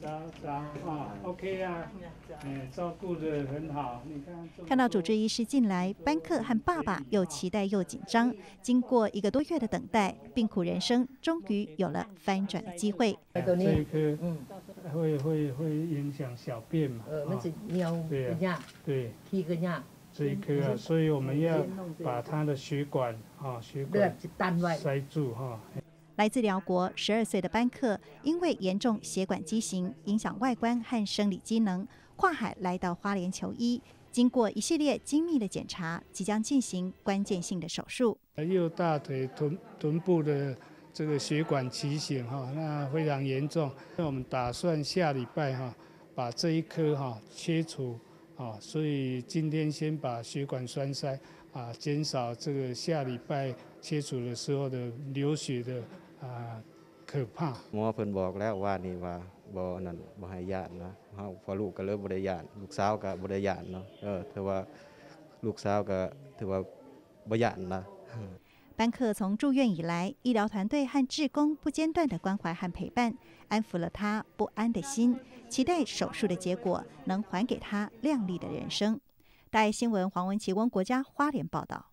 早早啊，OK 啊，哎，照顾的很好。你看，看到主治医师进来，班克和爸爸又期待又紧张。经过一个多月的等待，病苦人生终于有了翻转的机会。这一颗，嗯，会会会影响小便嘛？呃，那是尿对呀，对，踢个呀。这一颗啊，所以我们要把他的血管啊，血管塞住哈。来自辽国十二岁的班克，因为严重血管畸形，影响外观和生理机能，跨海来到花莲求医。经过一系列精密的检查，即将进行关键性的手术。右大腿臀臀部的这个血管畸形哈，那非常严重。那我们打算下礼拜哈，把这一颗哈切除。啊，所以今天先把血管栓塞啊，减少这个下礼拜切除的时候的流血的啊可怕。หมอเพิ่นบอกแล้วว่านี่ว่าบ่นั่นบ่ให้ญาตินะเฮาพอลูกก็เลยบ่ได้ญาติลูกสาวก็บ่ได้ญาติเนาะเออถือว่าลูกสาวก็ถือว่าบ่ญาตินะ班克从住院以来，医疗团队和志工不间断的关怀和陪伴，安抚了他不安的心，期待手术的结果能还给他亮丽的人生。大爱新闻黄文琪，温国家花莲报道。